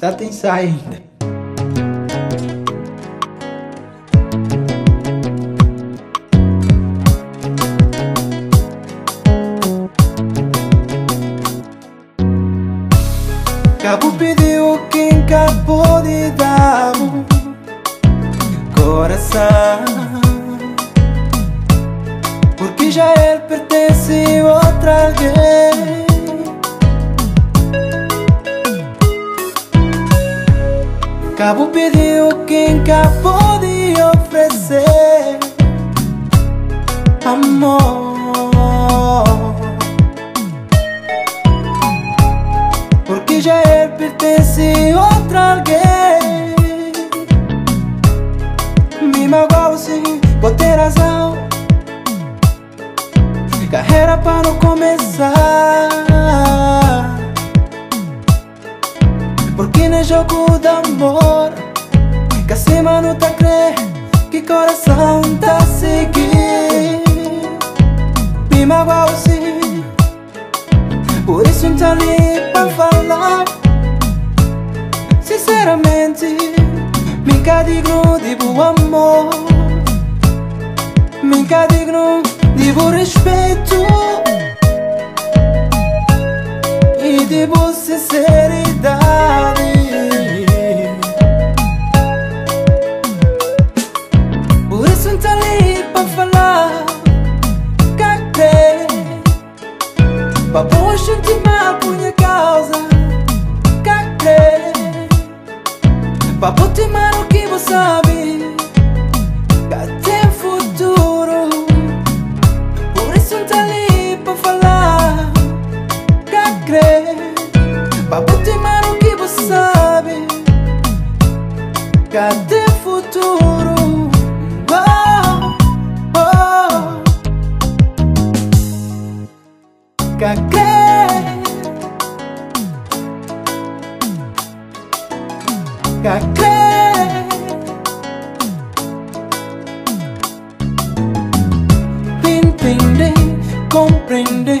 Está tem ensaio Cabo pediu quem acabou de dar. Coração. Porque já ele pertence a outra alguém. Cabo pediu quem acabou de oferecer. Amor Já ele pertence a outra alguém Me magoou sim, vou ter razão Carreira para não começar Porque no jogo de amor Que acima não tá crer Que coração tá seguir Sinceramente Me digno de bom amor. Me digno de bom respeito E de boa sinceridade Botar o que você sabe. Tem futuro? Oh, oh. Cacrei Cacré Entender, compreender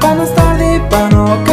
compreender Que para não estar de pano